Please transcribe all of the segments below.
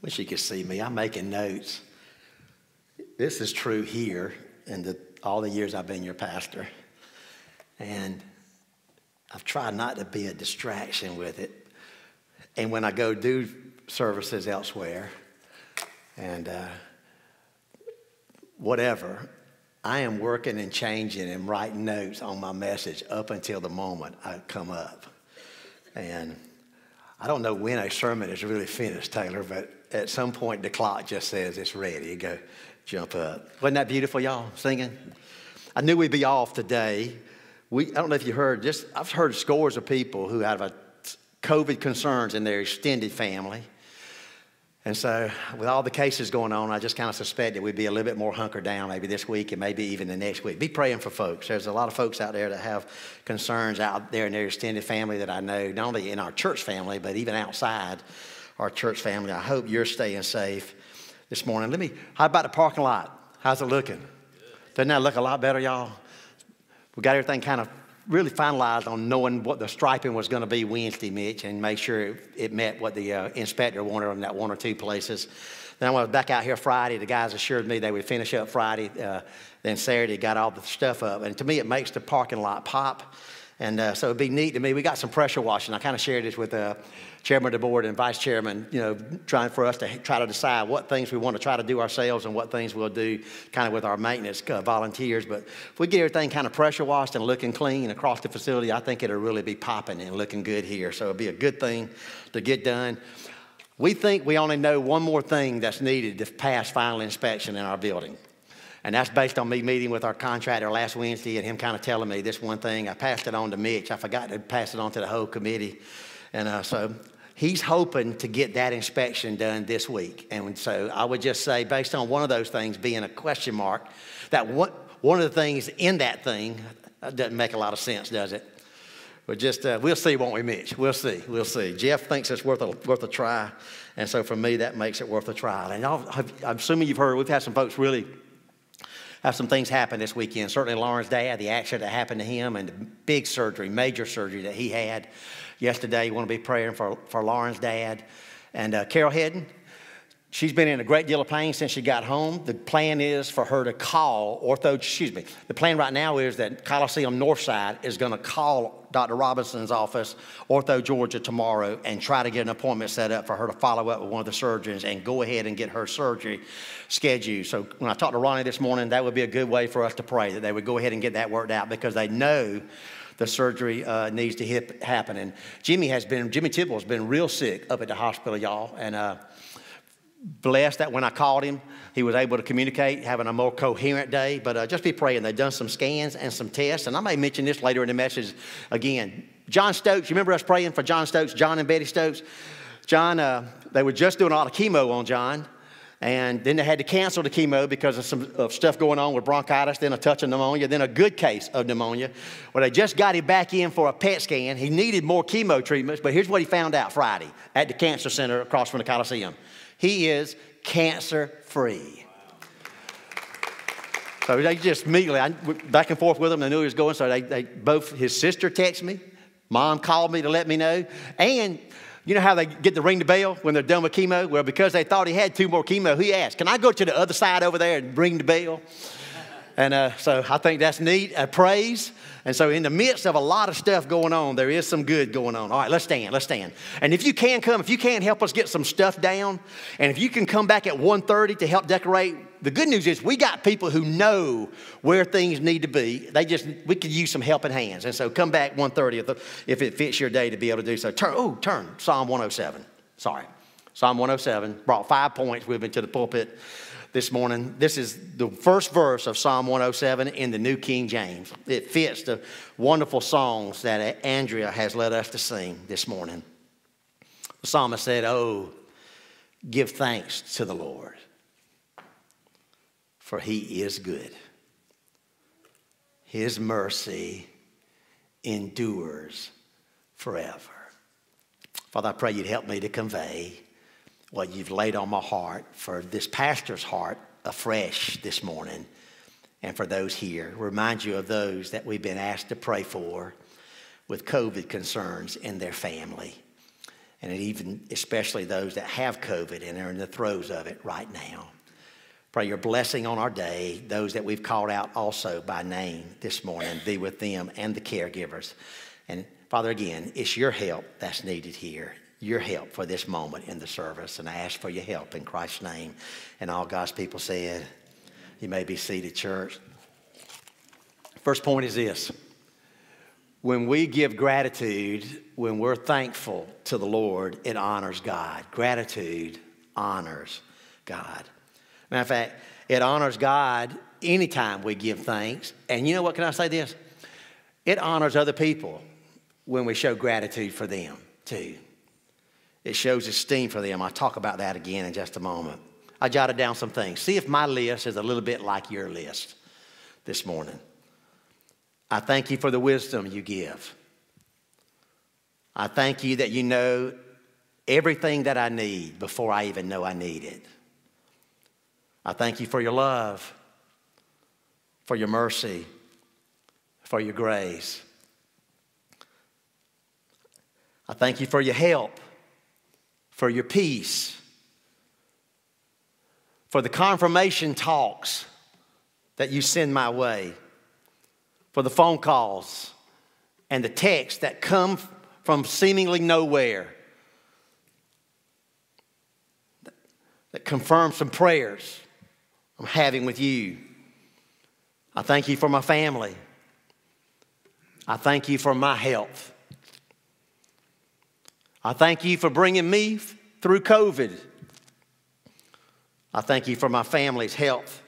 Wish you could see me. I'm making notes. This is true here in the, all the years I've been your pastor. And I've tried not to be a distraction with it. And when I go do services elsewhere and uh, whatever, I am working and changing and writing notes on my message up until the moment I come up. And I don't know when a sermon is really finished, Taylor, but at some point the clock just says it's ready. You go jump up. Wasn't that beautiful, y'all, singing? I knew we'd be off today. We, I don't know if you heard, just I've heard scores of people who have a COVID concerns in their extended family. And so, with all the cases going on, I just kind of suspected we'd be a little bit more hunkered down maybe this week and maybe even the next week. Be praying for folks. There's a lot of folks out there that have concerns out there in their extended family that I know, not only in our church family, but even outside our church family. I hope you're staying safe this morning. Let me, how about the parking lot? How's it looking? Doesn't that look a lot better, y'all? We got everything kind of really finalized on knowing what the striping was going to be Wednesday, Mitch, and make sure it, it met what the uh, inspector wanted on that one or two places. Then I was back out here Friday. The guys assured me they would finish up Friday. Uh, then Saturday got all the stuff up. And to me, it makes the parking lot pop. And uh, so it'd be neat to me. We got some pressure washing. I kind of shared this with uh, chairman of the board and vice chairman, you know, trying for us to try to decide what things we want to try to do ourselves and what things we'll do kind of with our maintenance uh, volunteers. But if we get everything kind of pressure washed and looking clean across the facility, I think it'll really be popping and looking good here. So it'll be a good thing to get done. We think we only know one more thing that's needed to pass final inspection in our building. And that's based on me meeting with our contractor last Wednesday and him kind of telling me this one thing. I passed it on to Mitch. I forgot to pass it on to the whole committee. And uh, so he's hoping to get that inspection done this week. And so I would just say, based on one of those things being a question mark, that one, one of the things in that thing doesn't make a lot of sense, does it? But just, uh, we'll see, won't we, Mitch? We'll see, we'll see. Jeff thinks it's worth a, worth a try. And so for me, that makes it worth a try. And I'm assuming you've heard, we've had some folks really have some things happen this weekend. Certainly Lauren's dad, the accident that happened to him, and the big surgery, major surgery that he had yesterday. You want to be praying for, for Lauren's dad. And uh, Carol Hedden, she's been in a great deal of pain since she got home. The plan is for her to call ortho, excuse me, the plan right now is that Coliseum Northside is going to call Dr. Robinson's office, Ortho Georgia, tomorrow and try to get an appointment set up for her to follow up with one of the surgeons and go ahead and get her surgery scheduled. So when I talked to Ronnie this morning, that would be a good way for us to pray that they would go ahead and get that worked out because they know the surgery uh, needs to hip, happen. And Jimmy has been, Jimmy Tipple has been real sick up at the hospital, y'all. And uh, blessed that when I called him, he was able to communicate, having a more coherent day. But uh, just be praying. They've done some scans and some tests. And I may mention this later in the message again. John Stokes, you remember us praying for John Stokes, John and Betty Stokes? John, uh, they were just doing a lot of chemo on John. And then they had to cancel the chemo because of some of stuff going on with bronchitis, then a touch of pneumonia, then a good case of pneumonia. Well, they just got him back in for a PET scan. He needed more chemo treatments, but here's what he found out Friday at the cancer center across from the Coliseum. He is cancer free. So they just immediately, I went back and forth with him. They knew he was going. So they, they both, his sister texted me, mom called me to let me know. And you know how they get to ring the bell when they're done with chemo? Well, because they thought he had two more chemo, he asked, Can I go to the other side over there and ring the bell? And uh, so I think that's neat, a praise. And so, in the midst of a lot of stuff going on, there is some good going on. All right, let's stand. Let's stand. And if you can come, if you can help us get some stuff down, and if you can come back at 1:30 to help decorate, the good news is we got people who know where things need to be. They just we could use some helping hands. And so, come back 1:30 if, if it fits your day to be able to do so. Turn. Oh, turn Psalm 107. Sorry, Psalm 107 brought five points with me to the pulpit this morning. This is the first verse of Psalm 107 in the New King James. It fits the wonderful songs that Andrea has led us to sing this morning. The psalmist said, Oh, give thanks to the Lord, for he is good. His mercy endures forever. Father, I pray you'd help me to convey what you've laid on my heart for this pastor's heart afresh this morning and for those here. Remind you of those that we've been asked to pray for with COVID concerns in their family. and even especially those that have COVID and are in the throes of it right now. Pray your blessing on our day, those that we've called out also by name this morning, be with them and the caregivers. And Father, again, it's your help that's needed here, your help for this moment in the service. And I ask for your help in Christ's name. And all God's people said, You may be seated, church. First point is this when we give gratitude, when we're thankful to the Lord, it honors God. Gratitude honors God. Matter of fact, it honors God anytime we give thanks. And you know what? Can I say this? It honors other people when we show gratitude for them, too. It shows esteem for them. I'll talk about that again in just a moment. I jotted down some things. See if my list is a little bit like your list this morning. I thank you for the wisdom you give. I thank you that you know everything that I need before I even know I need it. I thank you for your love, for your mercy, for your grace. I thank you for your help, for your peace, for the confirmation talks that you send my way, for the phone calls and the texts that come from seemingly nowhere that confirm some prayers I'm having with you. I thank you for my family. I thank you for my health. I thank you for bringing me through COVID. I thank you for my family's health.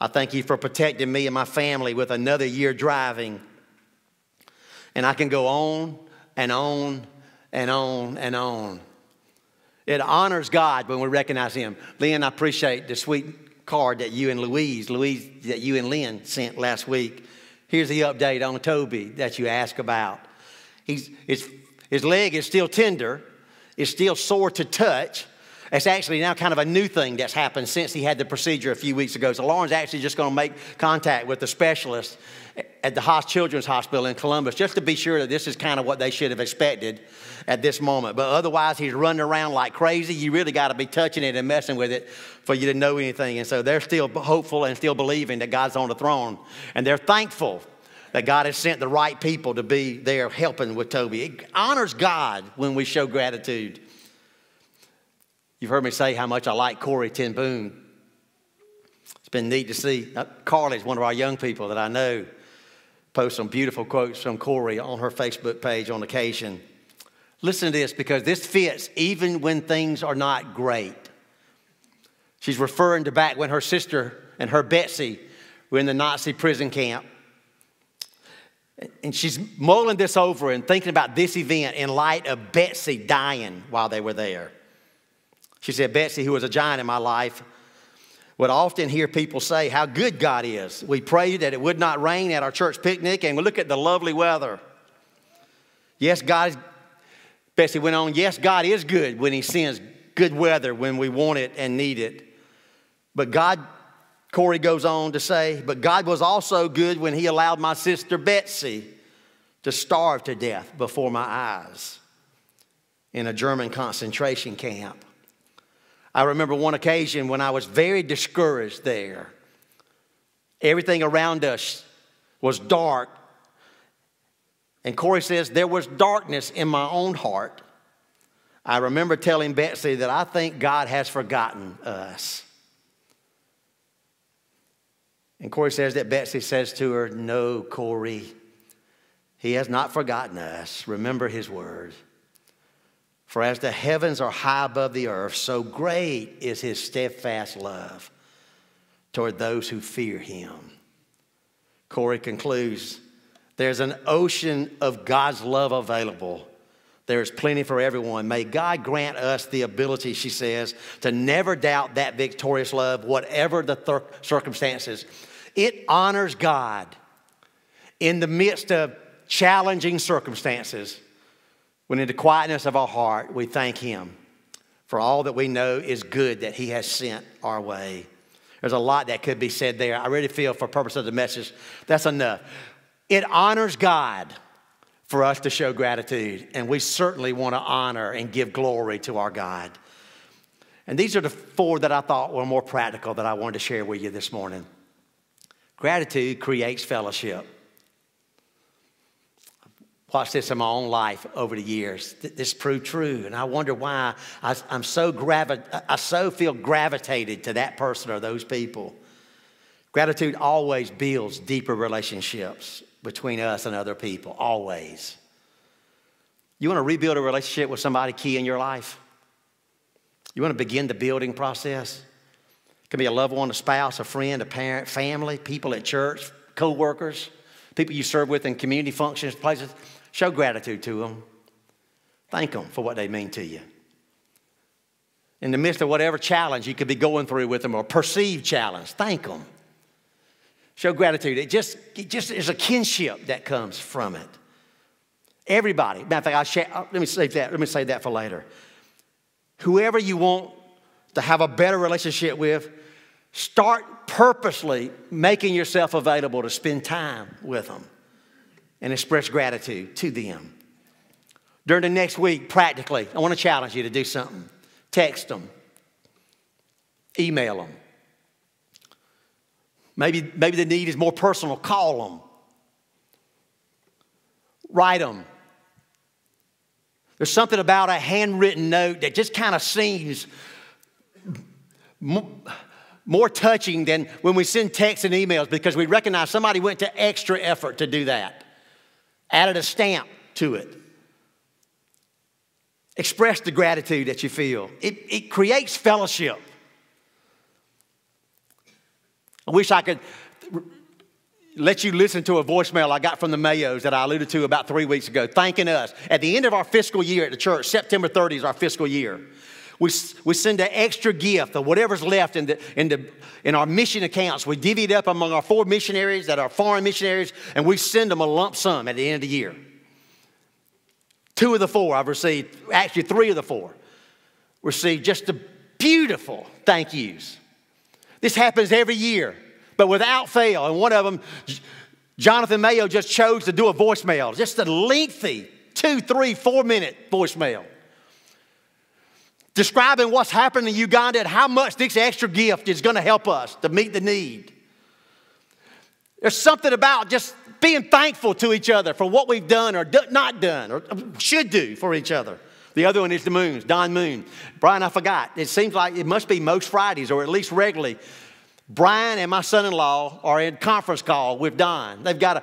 I thank you for protecting me and my family with another year driving. And I can go on and on and on and on. It honors God when we recognize Him. Lynn, I appreciate the sweet card that you and Louise, Louise, that you and Lynn sent last week. Here's the update on Toby that you asked about. He's, his, his leg is still tender, it's still sore to touch. It's actually now kind of a new thing that's happened since he had the procedure a few weeks ago. So Lauren's actually just going to make contact with the specialist at the Children's Hospital in Columbus just to be sure that this is kind of what they should have expected at this moment. But otherwise, he's running around like crazy. You really got to be touching it and messing with it for you to know anything. And so they're still hopeful and still believing that God's on the throne. And they're thankful that God has sent the right people to be there helping with Toby. It honors God when we show gratitude. You've heard me say how much I like Corrie ten Boom. It's been neat to see. Uh, Carly's one of our young people that I know post some beautiful quotes from Corrie on her Facebook page on occasion. Listen to this because this fits even when things are not great. She's referring to back when her sister and her Betsy were in the Nazi prison camp. And she's mulling this over and thinking about this event in light of Betsy dying while they were there. She said, Betsy, who was a giant in my life, would often hear people say how good God is. We prayed that it would not rain at our church picnic, and we look at the lovely weather. Yes, God, is, Betsy went on, yes, God is good when He sends good weather when we want it and need it. But God, Corrie goes on to say, but God was also good when He allowed my sister Betsy to starve to death before my eyes in a German concentration camp. I remember one occasion when I was very discouraged there. Everything around us was dark. And Corrie says, There was darkness in my own heart. I remember telling Betsy that I think God has forgotten us. And Corrie says that Betsy says to her, No, Corrie, he has not forgotten us. Remember his word. For as the heavens are high above the earth, so great is his steadfast love toward those who fear him. Corrie concludes there's an ocean of God's love available. There's plenty for everyone. May God grant us the ability, she says, to never doubt that victorious love, whatever the th- circumstances. It honors God in the midst of challenging circumstances when in the quietness of our heart, we thank Him for all that we know is good that He has sent our way. There's a lot that could be said there. I really feel, for purpose of the message, that's enough. It honors God for us to show gratitude. And we certainly want to honor and give glory to our God. And these are the four that I thought were more practical that I wanted to share with you this morning. Gratitude creates fellowship. Watched this in my own life over the years. This proved true, and I wonder why I, am so gravi- I so feel gravitated to that person or those people. Gratitude always builds deeper relationships between us and other people, always. You want to rebuild a relationship with somebody key in your life? You want to begin the building process? Can be a loved one, a spouse, a friend, a parent, family, people at church, co workers, people you serve with in community functions, places. Show gratitude to them. Thank them for what they mean to you. In the midst of whatever challenge you could be going through with them or perceived challenge, thank them. Show gratitude. It just, it just is a kinship that comes from it. Everybody. Matter of fact, I let me say that. Let me say that for later. Whoever you want to have a better relationship with, start purposely making yourself available to spend time with them and express gratitude to them. During the next week, practically, I want to challenge you to do something. Text them, email them. Maybe, maybe the need is more personal. Call them, write them. There's something about a handwritten note that just kind of seems more touching than when we send texts and emails because we recognize somebody went to extra effort to do that, added a stamp to it. Express the gratitude that you feel. It, it creates fellowship. I wish I could let you listen to a voicemail I got from the Mayos that I alluded to about three weeks ago, thanking us. At the end of our fiscal year at the church, September 30 is our fiscal year. We, we send an extra gift of whatever's left in, the, in, the, in our mission accounts. We divvy it up among our four missionaries that are foreign missionaries, and we send them a lump sum at the end of the year. Two of the four I've received, actually, three of the four, received just the beautiful thank yous. This happens every year, but without fail. And one of them, Jonathan Mayo just chose to do a voicemail, just a lengthy two, three, four minute voicemail. Describing what's happening in Uganda and how much this extra gift is going to help us to meet the need. There's something about just being thankful to each other for what we've done or not done or um, should do for each other. The other one is the Moons, Don Moon. Brian, I forgot. It seems like it must be most Fridays or at least regularly. Brian and my son in law are in conference call with Don. They've got a,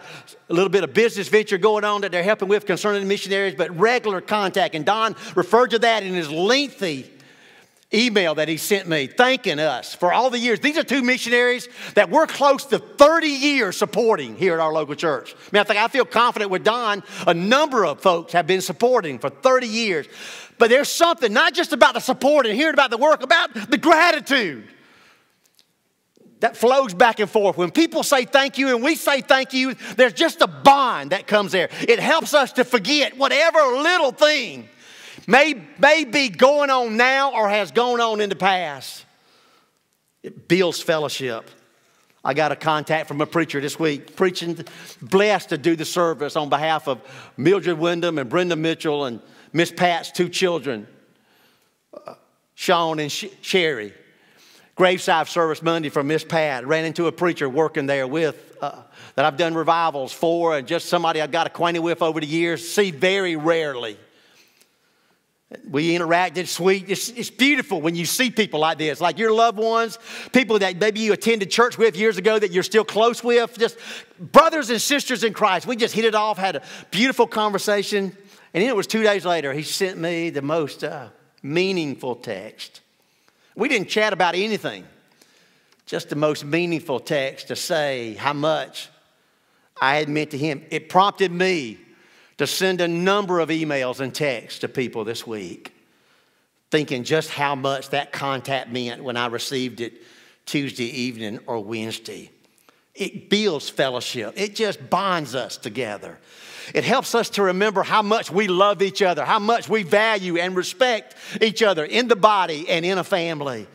a, little bit of business venture going on that they're helping with concerning the missionaries, but regular contact. And Don referred to that in his lengthy email that he sent me, thanking us for all the years. These are two missionaries that we're close to 30 years supporting here at our local church. I mean, I think I feel confident with Don. A number of folks have been supporting for 30 years. But there's something, not just about the support and hearing about the work, about the gratitude that flows back and forth. When people say thank you and we say thank you, there's just a bond that comes there. It helps us to forget whatever little thing may, may be going on now or has gone on in the past. It builds fellowship. I got a contact from a preacher this week, preaching, blessed to do the service on behalf of Mildred Wyndham and Brenda Mitchell and Miss Pat's two children, uh, Sean and Sherry. Graveside service Monday for Miss Pat. Ran into a preacher working there with uh, that I've done revivals for, and just somebody I've got acquainted with over the years. See very rarely. We interacted, sweet. It's, it's, beautiful when you see people like this, like your loved ones, people that maybe you attended church with years ago that you're still close with, just brothers and sisters in Christ. We just hit it off, had a beautiful conversation. And then it was two days later, he sent me the most uh, meaningful text. We didn't chat about anything, just the most meaningful text to say how much I had meant to him. It prompted me to send a number of emails and texts to people this week, thinking just how much that contact meant when I received it Tuesday evening or Wednesday. It builds fellowship, it just bonds us together. It helps us to remember how much we love each other, how much we value and respect each other in the body and in a family.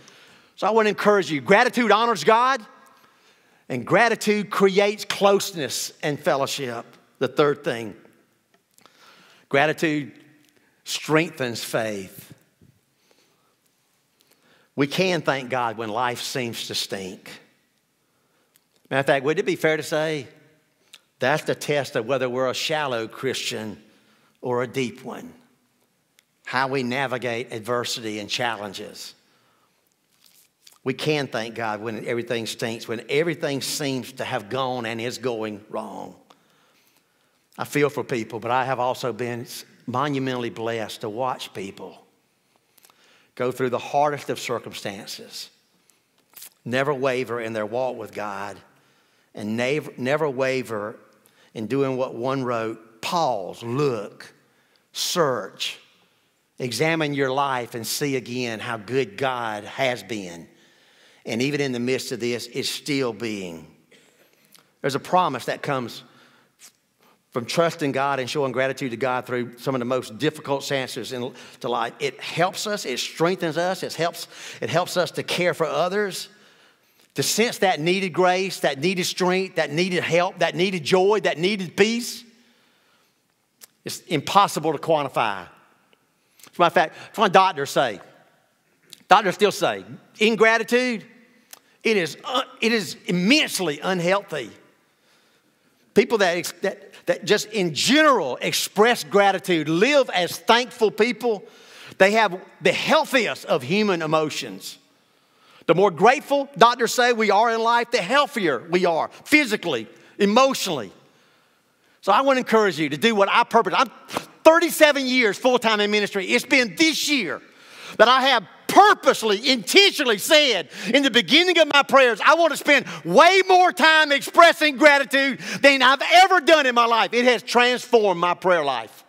So I want to encourage you gratitude honors God, and gratitude creates closeness and fellowship. The third thing Gratitude strengthens faith. We can thank God when life seems to stink. Matter of fact, would it be fair to say that's the test of whether we're a shallow Christian or a deep one? How we navigate adversity and challenges. We can thank God when everything stinks, when everything seems to have gone and is going wrong. I feel for people, but I have also been monumentally blessed to watch people go through the hardest of circumstances, never waver in their walk with God, and never, never waver in doing what one wrote pause, look, search, examine your life, and see again how good God has been. And even in the midst of this, is still being. There's a promise that comes from trusting God and showing gratitude to God through some of the most difficult chances in to life. It helps us, it strengthens us, it helps, it helps us to care for others, to sense that needed grace, that needed strength, that needed help, that needed joy, that needed peace. It's impossible to quantify. As a matter of fact, that's what doctors say. Doctors still say ingratitude, it is, uh, it is immensely unhealthy. People that, that, that just in general express gratitude, live as thankful people, they have the healthiest of human emotions. The more grateful doctors say we are in life, the healthier we are physically, emotionally. So I want to encourage you to do what I purpose. I'm 37 years full time in ministry. It's been this year that I have purposely, intentionally said in the beginning of my prayers, I want to spend way more time expressing gratitude than I've ever done in my life. It has transformed my prayer life.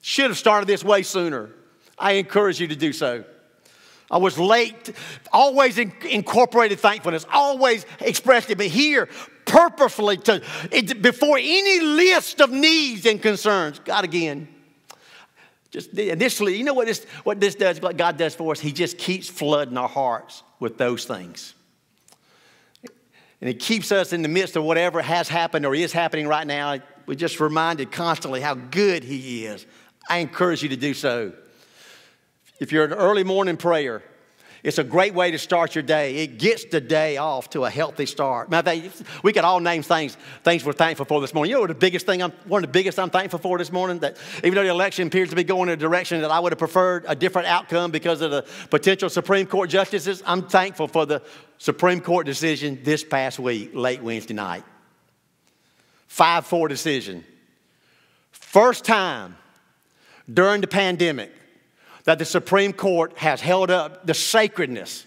Should have started this way sooner. I encourage you to do so. I was late, always in, incorporated thankfulness, always expressed it, but here, purposefully, to, it, before any list of needs and concerns, God again, just initially, you know what this, what this does, what God does for us? He just keeps flooding our hearts with those things. And He keeps us in the midst of whatever has happened or is happening right now. We're just reminded constantly how good He is. I encourage you to do so. If you're an early morning prayer, it's a great way to start your day. It gets the day off to a healthy start. we could all name things, things we're thankful for this morning. You know the biggest thing, I'm, one of the biggest I'm thankful for this morning? That even though the election appears to be going in a direction that I would have preferred a different outcome because of the potential Supreme Court justices, I'm thankful for the Supreme Court decision this past week, late Wednesday night. 5 4 decision. First time during the pandemic that the Supreme Court has held up the sacredness,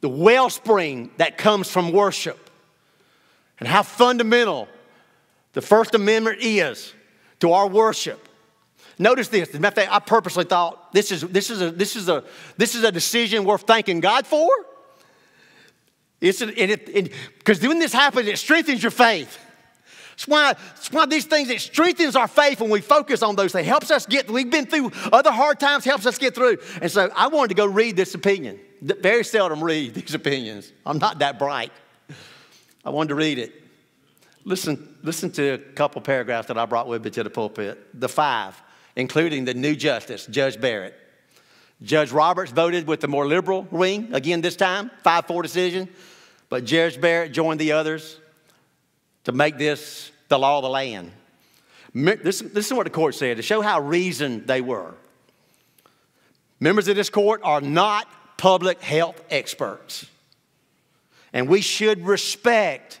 the wellspring that comes from worship, and how fundamental the First Amendment is to our worship. Notice this. As fact, I purposely thought this is, this, is a, this, is a, this is a decision worth thanking God for. Because when this happens, it strengthens your faith. It's why, it's why these things, it strengthens our faith when we focus on those things. Helps us get, we've been through other hard times, helps us get through. And so I wanted to go read this opinion. Very seldom read these opinions. I'm not that bright. I wanted to read it. Listen, listen to a couple paragraphs that I brought with me to the pulpit. The five, including the new justice, Judge Barrett. Judge Roberts voted with the more liberal wing again this time, 5 4 decision. But Judge Barrett joined the others to make this the law of the land. This, this is what the court said to show how reasoned they were. Members of this court are not public health experts. And we should respect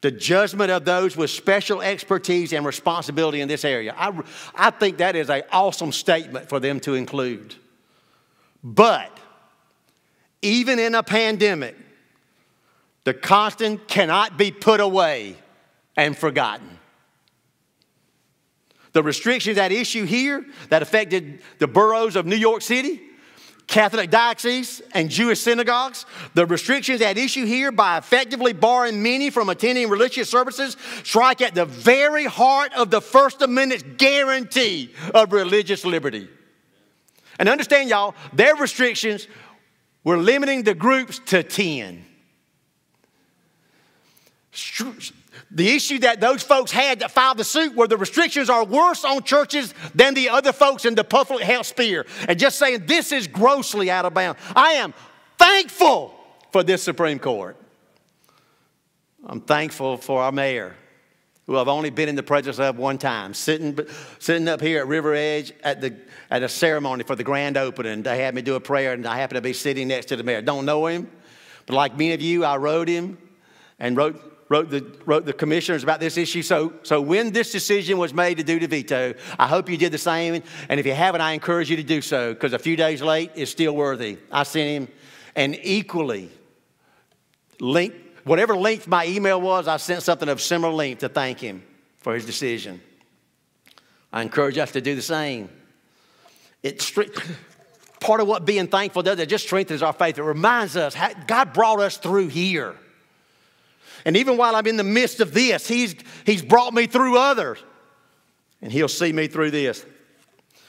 the judgment of those with special expertise and responsibility in this area. I, I think that is an awesome statement for them to include. But even in a pandemic, the constant cannot be put away and forgotten. The restrictions at issue here that affected the boroughs of New York City, Catholic dioceses, and Jewish synagogues, the restrictions at issue here by effectively barring many from attending religious services strike at the very heart of the First Amendment's guarantee of religious liberty. And understand, y'all, their restrictions were limiting the groups to 10. The issue that those folks had that filed the suit were the restrictions are worse on churches than the other folks in the public health sphere. And just saying this is grossly out of bounds. I am thankful for this Supreme Court. I'm thankful for our mayor, who I've only been in the presence of one time, sitting, sitting up here at River Edge at, the, at a ceremony for the grand opening. They had me do a prayer, and I happened to be sitting next to the mayor. Don't know him, but like many of you, I wrote him and wrote, wrote, the, wrote the commissioners about this issue. So, so when this decision was made to do the veto, I hope you did the same. And if you haven't, I encourage you to do so because a few days late is still worthy. I sent him an equally link, whatever length my email was, I sent something of similar length to thank him for his decision. I encourage us to do the same. It part of what being thankful does, it just strengthens our faith. It reminds us how God brought us through here. And even while I'm in the midst of this, He's, he's brought me through others. And He'll see me through this.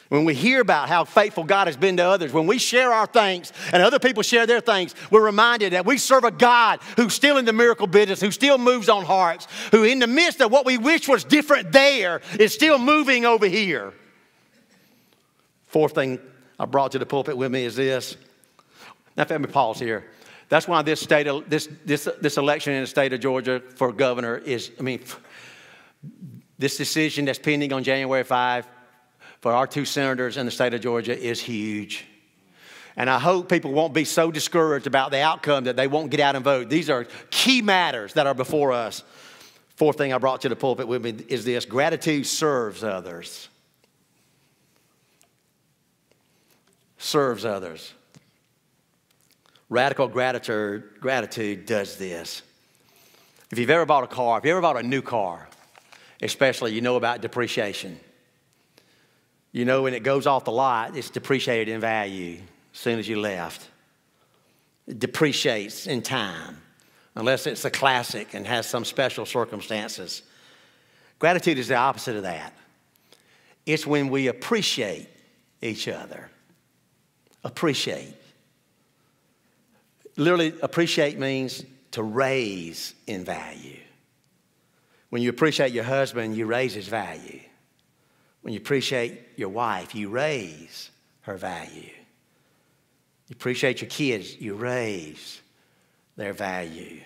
When we hear about how faithful God has been to others, when we share our thanks and other people share their thanks, we're reminded that we serve a God who's still in the miracle business, who still moves on hearts, who in the midst of what we wish was different there is still moving over here. Fourth thing I brought to the pulpit with me is this. Now, let me pause here. That's why this state, this, this, this election in the state of Georgia for governor is, I mean, this decision that's pending on January 5 for our two senators in the state of Georgia is huge. And I hope people won't be so discouraged about the outcome that they won't get out and vote. These are key matters that are before us. Fourth thing I brought to the pulpit with me is this gratitude serves others. serves others. Radical gratitude, gratitude does this. If you've ever bought a car, if you ever bought a new car, especially, you know about depreciation. You know when it goes off the lot, it's depreciated in value as soon as you left. It depreciates in time, unless it's a classic and has some special circumstances. Gratitude is the opposite of that. It's when we appreciate each other appreciate. Literally, appreciate means to raise in value. When you appreciate your husband, you raise his value. When you appreciate your wife, you raise her value. You appreciate your kids, you raise their value.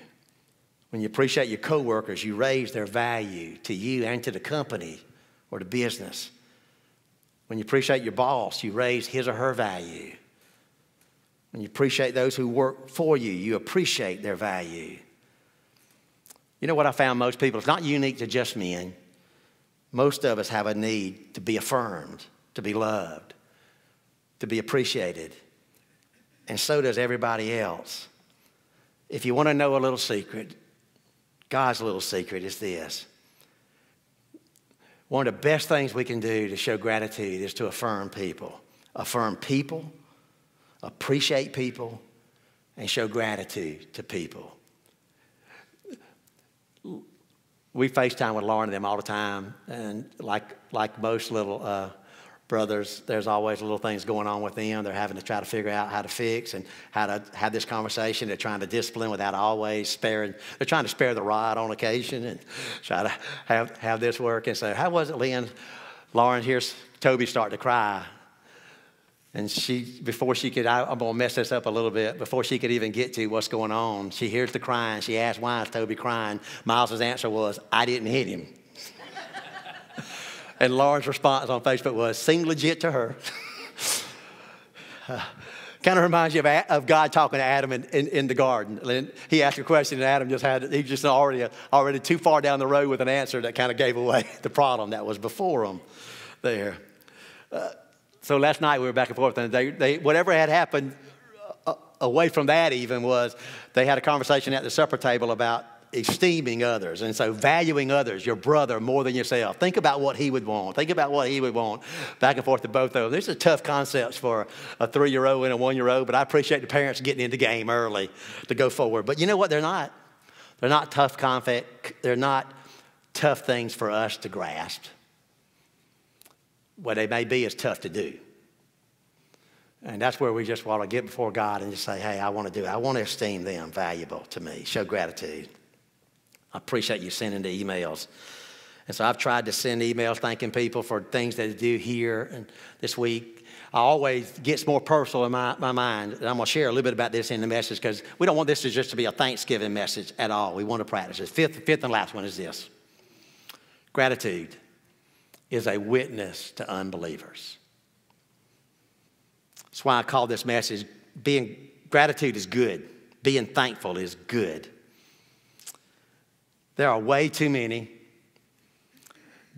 When you appreciate your coworkers, you raise their value to you and to the company or the business. When you appreciate your boss, you raise his or her value. When you appreciate those who work for you, you appreciate their value. You know what I found most people? It's not unique to just men. Most of us have a need to be affirmed, to be loved, to be appreciated. And so does everybody else. If you want to know a little secret, God's little secret is this. One of the best things we can do to show gratitude is to affirm people. Affirm people appreciate people, and show gratitude to people. We FaceTime with Lauren and them all the time, and like, like most little uh, brothers, there's always little things going on with them. They're having to try to figure out how to fix and how to have this conversation. They're trying to discipline without always sparing. They're trying to spare the rod on occasion and try to have, have this work. And so, how was it, Lynn? Lauren, here's Toby starting to cry. And she, before she could, I, am going to mess this up a little bit, before she could even get to what's going on, she hears the crying. She asks, Why is Toby crying? Miles's answer was, I didn't hit him. and Lauren's response on Facebook was, Seemed legit to her. uh, kind of reminds you of, of, God talking to Adam in, in, in, the garden. And he asked a question, and Adam just had, he just already, already too far down the road with an answer that kind of gave away the problem that was before him there. Uh, so last night we were back and forth, and they, they, whatever had happened uh, away from that even was they had a conversation at the supper table about esteeming others. And so valuing others, your brother more than yourself. Think about what he would want. Think about what he would want. Back and forth to both of them. These are tough concepts for a three year old and a one year old, but I appreciate the parents getting in the game early to go forward. But you know what? They're not. They're not tough conflict. They're not tough things for us to grasp what they may be is tough to do. And that's where we just want to get before God and just say, hey, I want to do it. I want to esteem them valuable to me, show gratitude. I appreciate you sending the emails. And so I've tried to send emails thanking people for things that they do here and this week. I always gets more personal in my, my mind. And I'm going to share a little bit about this in the message because we don't want this to just to be a Thanksgiving message at all. We want to practice it. Fifth, fifth and last one is this gratitude is a witness to unbelievers. That's why I call this message being gratitude is good, being thankful is good. There are way too many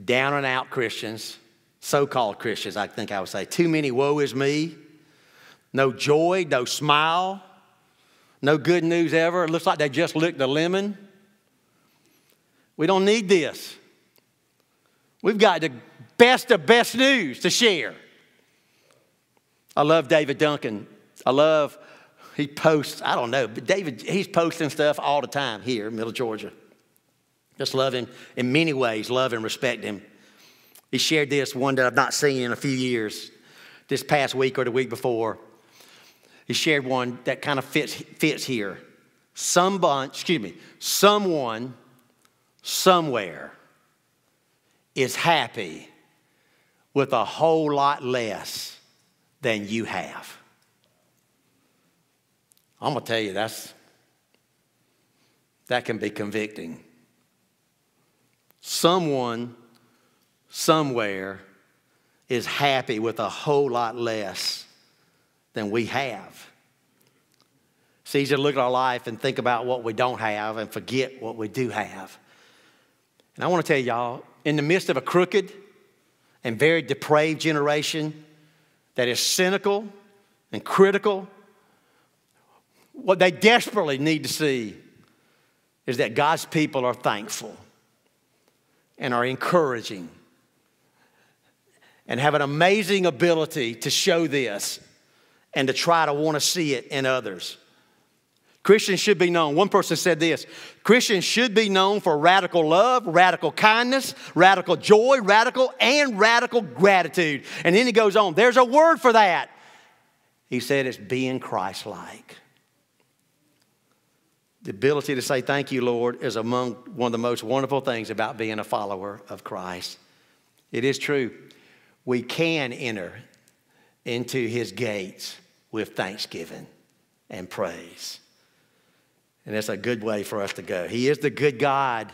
down and out Christians, so called Christians, I think I would say. Too many woe is me, no joy, no smile, no good news ever. It looks like they just licked the lemon. We don't need this. We've got the best of best news to share. I love David Duncan. I love, he posts, I don't know, but David, he's posting stuff all the time here in Middle Georgia. Just love him in many ways, love and respect him. He shared this one that I've not seen in a few years, this past week or the week before. He shared one that kind of fits, fits here. Someone, excuse me, someone, somewhere is happy with a whole lot less than you have. I'm gonna tell you that's that can be convicting someone somewhere is happy with a whole lot less than we have. It's easy to look at our life and think about what we don't have and forget what we do have. And I want to tell y'all, in the midst of a crooked and very depraved generation that is cynical and critical, what they desperately need to see is that God's people are thankful and are encouraging and have an amazing ability to show this and to try to want to see it in others. Christians should be known. One person said this Christians should be known for radical love, radical kindness, radical joy, radical and radical gratitude. And then he goes on, there's a word for that. He said it's being Christ like. The ability to say thank you, Lord, is among one of the most wonderful things about being a follower of Christ. It is true. We can enter into his gates with thanksgiving and praise. And that's a good way for us to go. He is the good God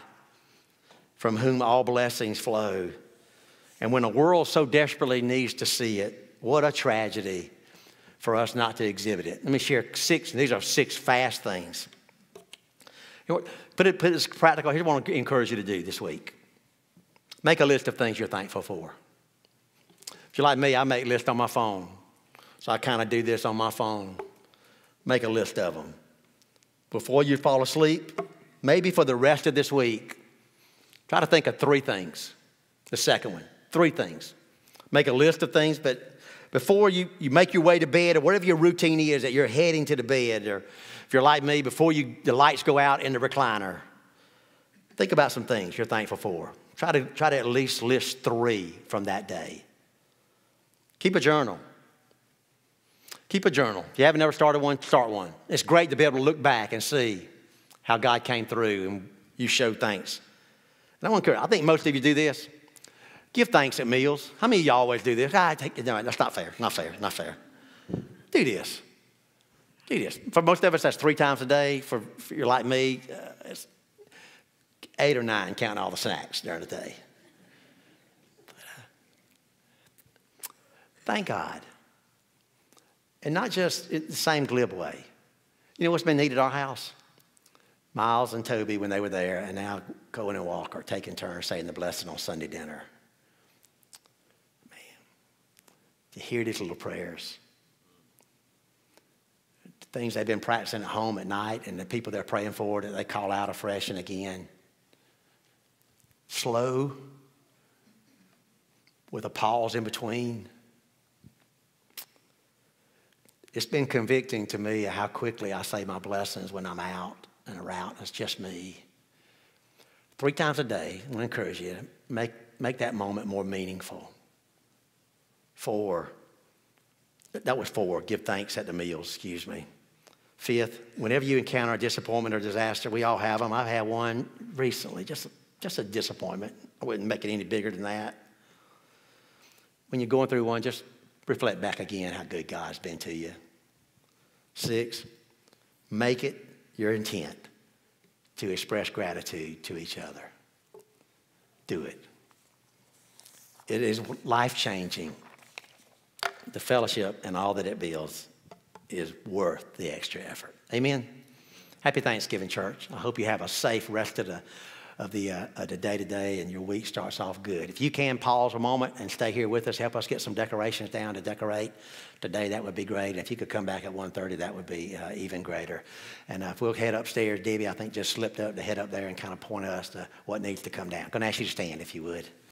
from whom all blessings flow. And when a world so desperately needs to see it, what a tragedy for us not to exhibit it. Let me share six, these are six fast things put it, put it practical. Here's what I want to encourage you to do this week. Make a list of things you're thankful for. If you're like me, I make lists on my phone. So I kind of do this on my phone. Make a list of them. Before you fall asleep, maybe for the rest of this week, try to think of three things. The second one, three things. Make a list of things, but before you, you make your way to bed or whatever your routine is that you're heading to the bed or if you're like me, before you, the lights go out in the recliner, think about some things you're thankful for. Try to, try to at least list three from that day. Keep a journal. Keep a journal. If you haven't ever started one, start one. It's great to be able to look back and see how God came through and you showed thanks. And I want to I think most of you do this. Give thanks at meals. How many of you always do this? Ah, take, no, that's not fair. Not fair. Not fair. Do this. Do this. For most of us, that's three times a day. For, you're like me, uh, it's eight or nine, counting all the snacks during the day. But, uh, thank God. And not just in the same glib way. You know what's been needed at our house? Miles and Toby, when they were there, and now Cohen and Walker taking turns saying the blessing on Sunday dinner. Man, to hear these little prayers things they've been practicing at home at night and the people they're praying for that they call out afresh and again. Slow, with a pause in between. It's been convicting to me how quickly I say my blessings when I'm out and around. It's just me. Three times a day, I encourage you to make, make that moment more meaningful. Four, that was four, give thanks at the meals, excuse me. Fifth, whenever you encounter a disappointment or disaster, we all have them. I've had one recently, just, just a disappointment. I wouldn't make it any bigger than that. When you're going through one, just reflect back again how good God's been to you. Six, make it your intent to express gratitude to each other. Do it. It is life changing. The fellowship and all that it builds is worth the extra effort. Amen. Happy Thanksgiving, church. I hope you have a safe rest of the of the, uh, the day to day and your week starts off good. If you can pause a moment and stay here with us, help us get some decorations down to decorate today, that would be great. And if you could come back at 1.30, that would be uh, even greater. And uh, if we'll head upstairs, Debbie, I think just slipped up to head up there and kind of point us to what needs to come down. I'm going to ask you to stand if you would.